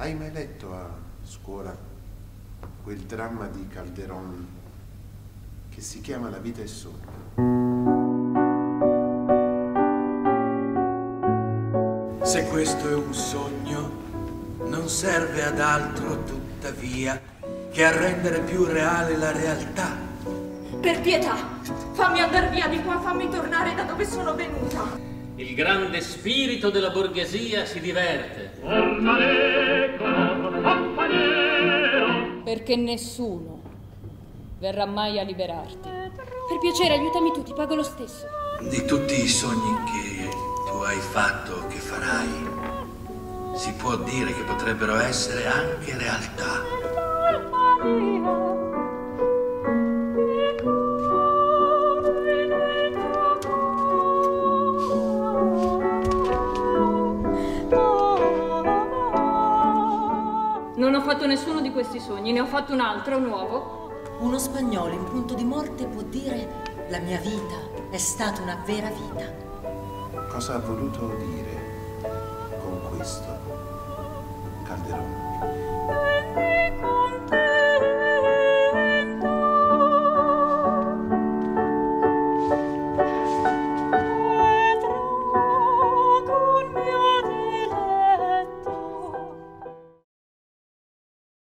Hai mai letto a scuola quel dramma di Calderon che si chiama La vita è sogno? Se questo è un sogno, non serve ad altro tuttavia che a rendere più reale la realtà. Per pietà, fammi andare via di qua, fammi tornare da dove sono venuta. Il grande spirito della borghesia si diverte. Perché nessuno verrà mai a liberarti. Per piacere, aiutami tu, ti pago lo stesso. Di tutti i sogni che tu hai fatto o che farai, si può dire che potrebbero essere anche realtà. Non ho fatto nessuno di questi sogni, ne ho fatto un altro, nuovo. Uno spagnolo in punto di morte può dire la mia vita è stata una vera vita. Cosa ha voluto dire?